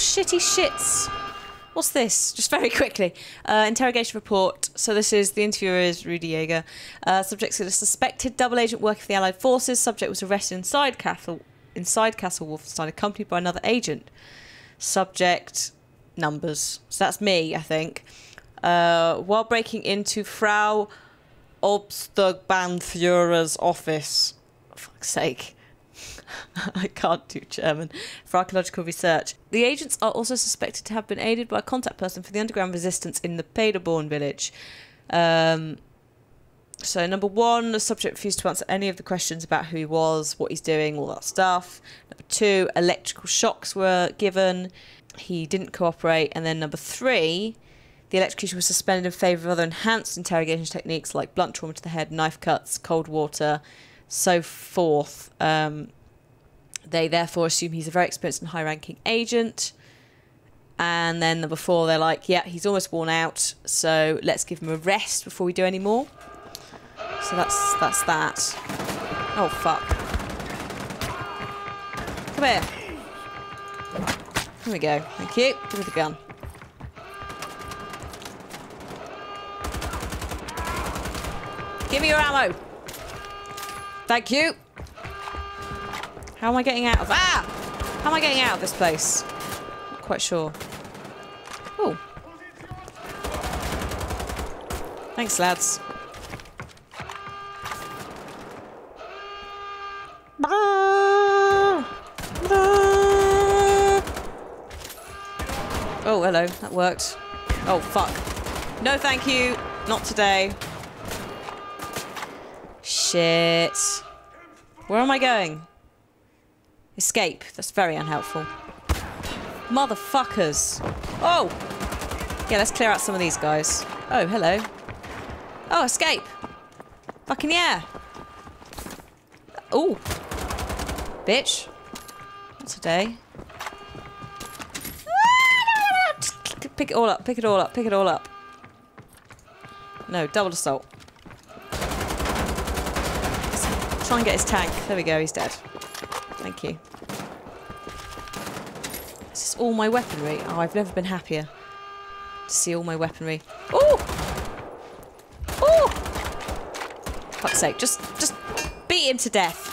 shitty shits. What's this? Just very quickly. Uh, interrogation report. So this is the interviewer is Rudy Jaeger. Uh, subject is a suspected double agent working for the Allied forces. Subject was arrested inside Castle inside Castle Wolfenstein, accompanied by another agent. Subject numbers. So that's me, I think. Uh, while breaking into Frau Obstbandführer's office. For fuck's sake. I can't do German. For archaeological research. The agents are also suspected to have been aided by a contact person for the underground resistance in the Paderborn village. Um, so, number one, the subject refused to answer any of the questions about who he was, what he's doing, all that stuff. Number two, electrical shocks were given. He didn't cooperate. And then number three, the electrocution was suspended in favour of other enhanced interrogation techniques like blunt trauma to the head, knife cuts, cold water, so forth. Um, they therefore assume he's a very experienced and high ranking agent. And then number four, they're like, yeah, he's almost worn out, so let's give him a rest before we do any more. So that's that's that. Oh fuck. Come here. Here we go. Thank you. Give me the gun. Give me your ammo. Thank you. How am I getting out of... Ah! How am I getting out of this place? Not quite sure. Oh. Thanks, lads. Oh, hello. That worked. Oh, fuck. No, thank you. Not today. Shit. Where am I going? Escape. That's very unhelpful. Motherfuckers. Oh! Yeah, let's clear out some of these guys. Oh, hello. Oh, escape. Fucking yeah. Oh. Bitch. Not today. Pick it all up, pick it all up, pick it all up. No, double assault. Let's try and get his tank. There we go, he's dead. Thank you. All my weaponry. Oh, I've never been happier to see all my weaponry. Oh! Oh! Fuck's sake, just, just beat him to death.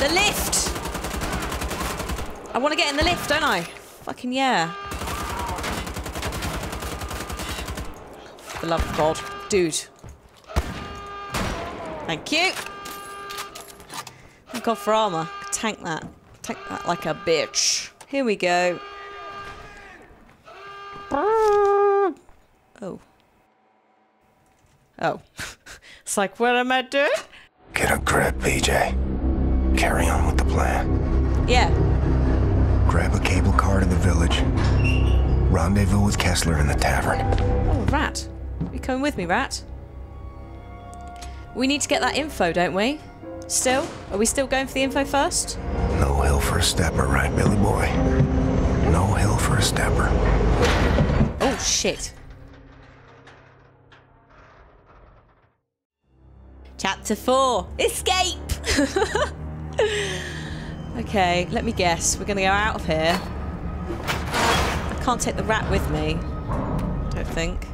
The lift! I want to get in the lift, don't I? Fucking yeah. The love of God. Dude. Thank you. Thank God for armour. Tank that. Tank that like a bitch. Here we go. Oh. Oh. it's like, what am I doing? Get a grip, BJ. Carry on with the plan. Yeah. Grab a cable car to the village. Rendezvous with Kessler in the tavern. Oh, Rat. You coming with me, Rat? We need to get that info, don't we? Still? Are we still going for the info first? For a stepper, right, Billy boy? No hill for a stepper. Oh, shit. Chapter 4 Escape! okay, let me guess. We're to go out of here. I can't take the rat with me. Don't think.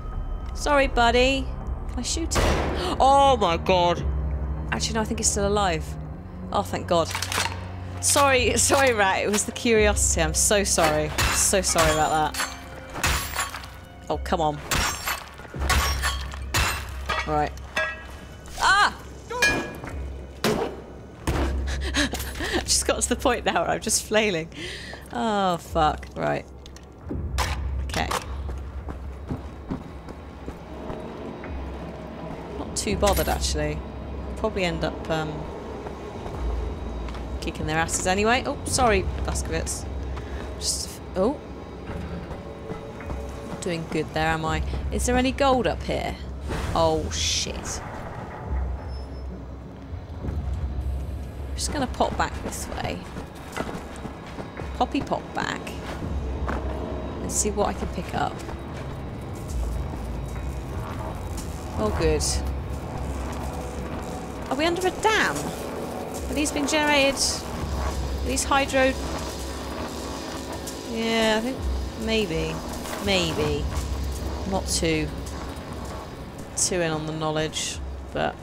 Sorry, buddy. Can I shoot it? Oh my god. Actually, no, I think it's still alive. Oh, thank god. Sorry, sorry, rat. It was the curiosity. I'm so sorry. So sorry about that. Oh, come on. Right. Ah! I've just got to the point now where I'm just flailing. Oh, fuck. Right. Okay. Not too bothered, actually. Probably end up um, kicking their asses anyway. Oh, sorry, Blazkowicz. Just... Oh. Doing good there, am I? Is there any gold up here? Oh, shit. just going to pop back this way. Poppy pop back. And see what I can pick up. Oh, good. Are we under a dam? Are these being generated? These hydro... Yeah, I think maybe. Maybe. Not too... Too in on the knowledge, but...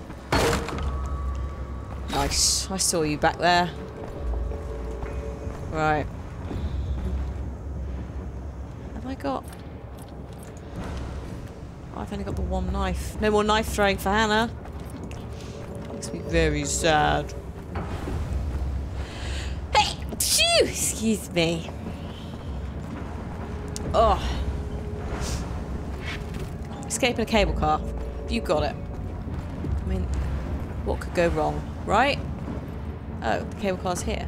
Nice. I saw you back there. Right. Have I got... Oh, I've only got the one knife. No more knife throwing for Hannah. Makes me very sad. Phew! Excuse me. Oh. Escaping a cable car. You got it. I mean, what could go wrong, right? Oh, the cable car's here.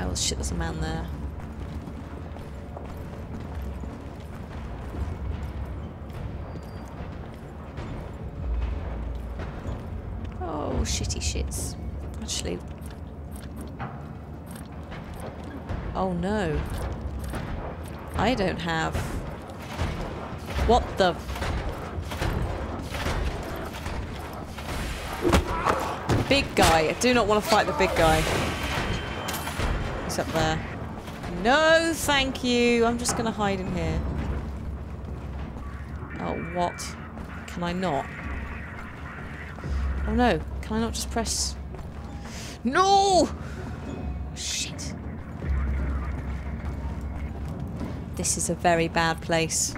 Oh shit, there's a man there. Oh, shitty shits. Actually. Oh no. I don't have. What the? Big guy. I do not want to fight the big guy. He's up there. No, thank you. I'm just going to hide in here. Oh, what? Can I not? Oh no. Can I not just press... No! Shit. This is a very bad place.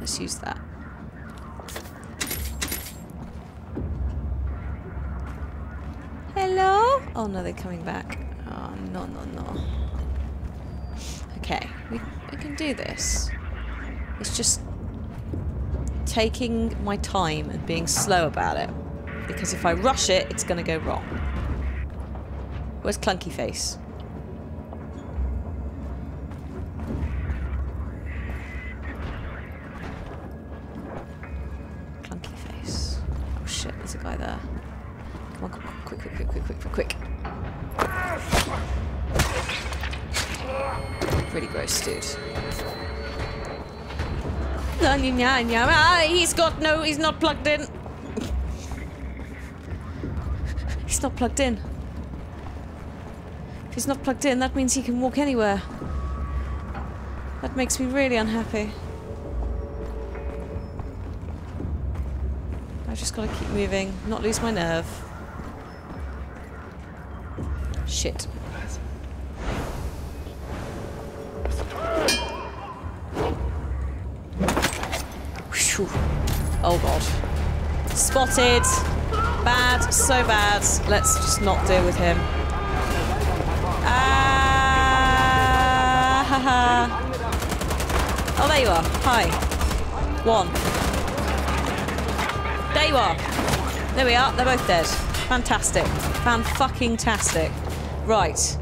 Let's use that. Hello? Oh no, they're coming back. Oh, no, no, no. Okay, we, we can do this. It's just taking my time and being slow about it. Because if I rush it, it's going to go wrong. Where's Clunky Face? Clunky Face. Oh shit, there's a guy there. Come on, come on, quick, quick, quick, quick, quick, quick, quick. Pretty gross, dude. Ah, He's got no, he's not plugged in. He's not plugged in. If he's not plugged in, that means he can walk anywhere. That makes me really unhappy. I've just got to keep moving, not lose my nerve. Shit. Oh god. Spotted! Bad, so bad. Let's just not deal with him. Ah! Oh, there you are. Hi. One. There you are. There we are. They're both dead. Fantastic. Fan-fucking-tastic. Right.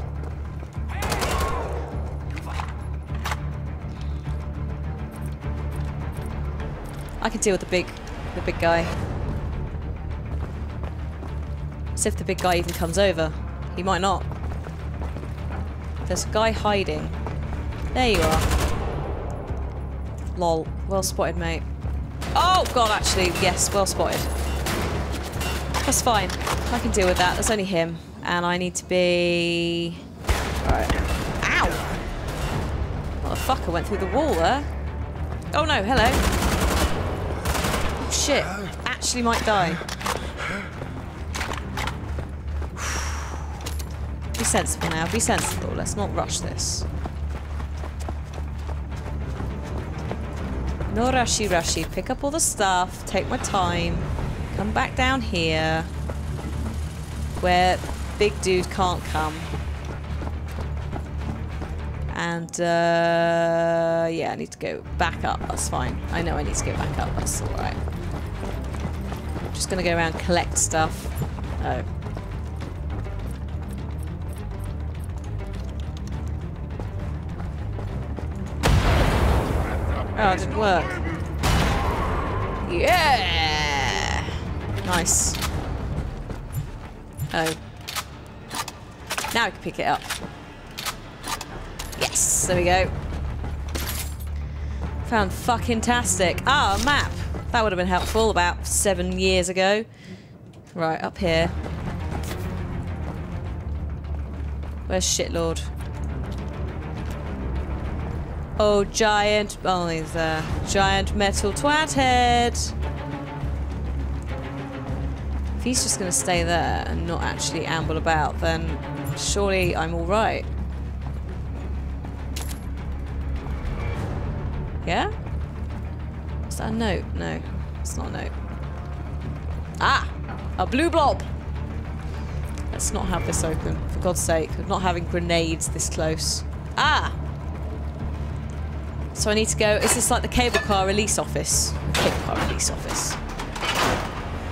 I can deal with the big, the big guy. See if the big guy even comes over. He might not. There's a guy hiding. There you are. Lol. Well spotted, mate. Oh, God, actually, yes, well spotted. That's fine. I can deal with that. There's only him. And I need to be... Alright. Ow! Fuck? Went through the wall there. Oh, no. Hello. Shit. Actually might die. Be sensible now. Be sensible. Let's not rush this. No rushy rushy. Pick up all the stuff. Take my time. Come back down here. Where big dude can't come. And, uh, yeah, I need to go back up. That's fine. I know I need to go back up. That's alright. Just gonna go around collect stuff. Oh. Oh, it didn't work. Yeah! Nice. Oh. Now I can pick it up. Yes, there we go. Found fucking tastic. Ah, a map. That would have been helpful about seven years ago. Right, up here. Where's shitlord? Oh, giant. Oh, he's there. Giant metal twat head. If he's just going to stay there and not actually amble about, then surely I'm alright. Note? No, it's not a note. Ah! A blue blob! Let's not have this open, for God's sake. We're not having grenades this close. Ah! So I need to go... Is this like the cable car release office? Cable car release office.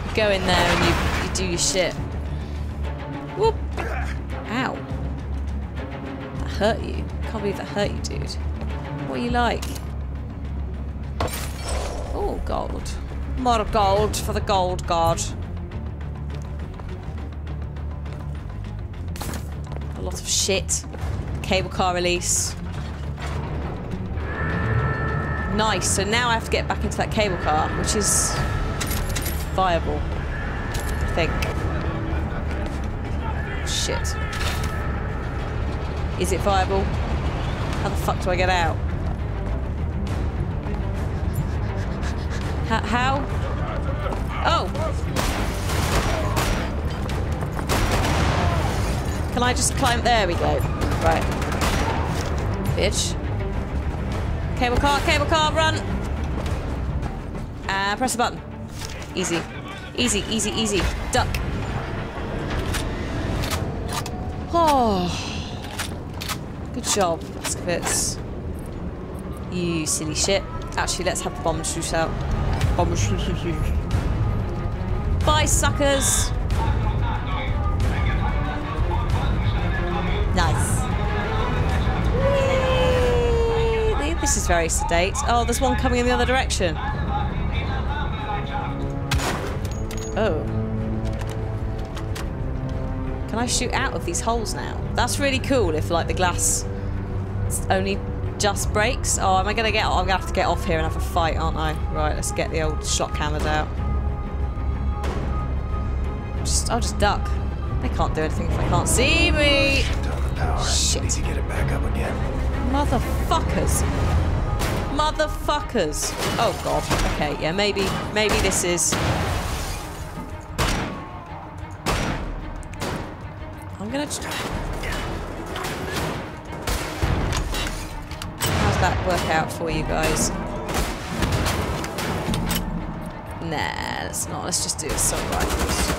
You go in there and you, you do your shit. Whoop! Ow. That hurt you. Can't believe that hurt you, dude. What are you like? Oh, gold. More gold for the gold god. A lot of shit. Cable car release. Nice. So now I have to get back into that cable car, which is viable. I think. Shit. Is it viable? How the fuck do I get out? H how? Oh! Can I just climb? There we go. Right. Bitch. Cable car, cable car, run! And press the button. Easy. Easy, easy, easy. Duck. Oh. Good job, Blazkowicz. You silly shit. Actually, let's have the bomb shoot out. Bye, suckers! Nice. Whee! This is very sedate. Oh, there's one coming in the other direction. Oh. Can I shoot out of these holes now? That's really cool if, like, the glass only just breaks. Oh, am I going to get... I'm going to have to get off here and have a fight, aren't I? Right, let's get the old shot cameras out. Just, I'll just duck. They can't do anything if they can't see me. Shit. Need to get it back up again. Motherfuckers. Motherfuckers. Oh god. Okay, yeah, maybe maybe this is I'm gonna tr- that work out for you guys? Nah, let's not. Let's just do assault rifles.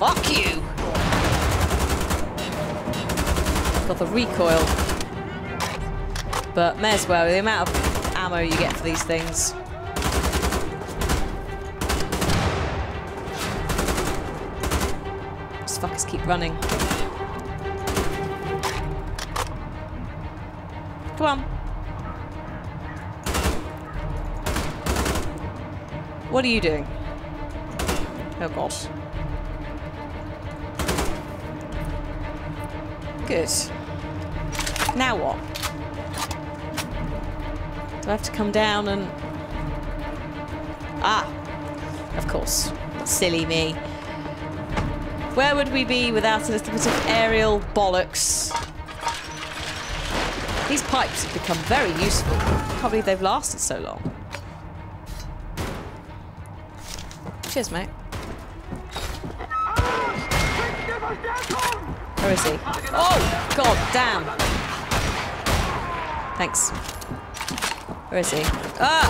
Fuck you! Got the recoil. But may as well, the amount of ammo you get for these things. These fuckers keep running. Come on. What are you doing? Oh god. Good. Now what? Do I have to come down and... Ah! Of course. Silly me. Where would we be without a little bit of aerial bollocks? These pipes have become very useful. Can't believe they've lasted so long. Cheers, mate. Where is he? Oh, god damn. Thanks. Where is he? Ah!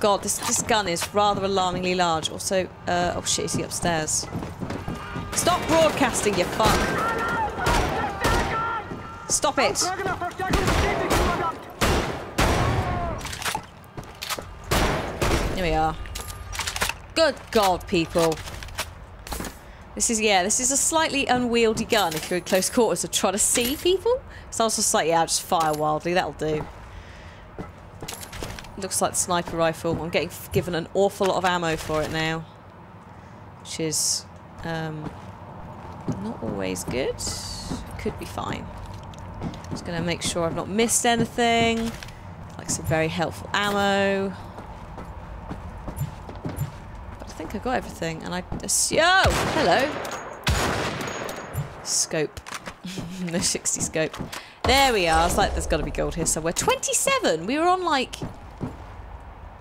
God, this, this gun is rather alarmingly large. Also, uh, oh shit, is he upstairs? Stop broadcasting, you fuck! Stop it! Here we are. Good God, people. This is, yeah, this is a slightly unwieldy gun if you're in close quarters to try to see people. So just like, yeah, I'll just fire wildly, that'll do. Looks like sniper rifle. I'm getting given an awful lot of ammo for it now. Which is um, not always good. Could be fine. Just gonna make sure I've not missed anything. Like some very helpful ammo. But I I got everything, and I yo, hello. Scope, no 60 scope. There we are. It's like there's got to be gold here somewhere. 27. We were on like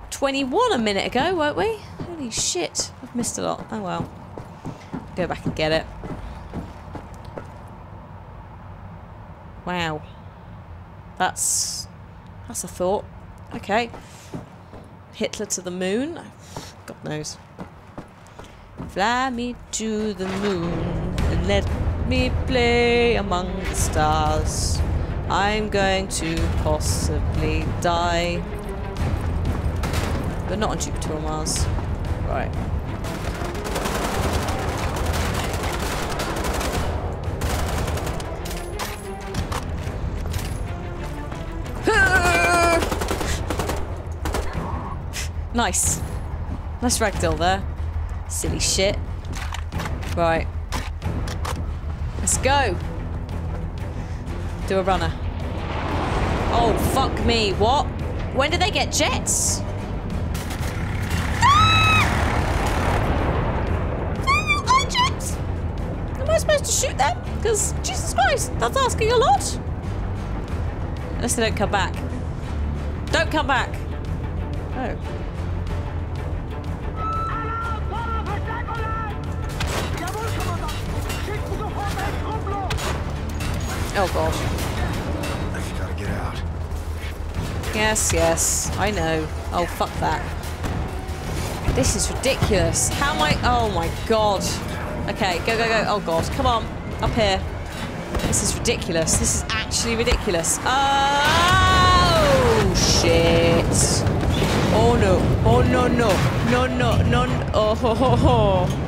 21 a minute ago, weren't we? Holy shit! I've missed a lot. Oh well. Go back and get it. Wow. That's that's a thought. Okay. Hitler to the moon. God knows. Fly me to the moon and let me play among the stars. I'm going to possibly die. But not on Jupiter or Mars. Right. Nice. Nice ragdoll there. Silly shit. Right. Let's go. Do a runner. Oh, fuck me. What? When did they get jets? Ah! I supposed to shoot them? Because, Jesus Christ, that's asking a lot. Unless they don't come back. Don't come back. Oh. Oh god. I've gotta get out. Yes, yes. I know. Oh, fuck that. This is ridiculous. How am I... Oh my god. Okay, go, go, go. Oh god. Come on. Up here. This is ridiculous. This is actually ridiculous. Oh, shit. Oh no. Oh no, no. No, no, no. no. Oh, ho, ho, ho.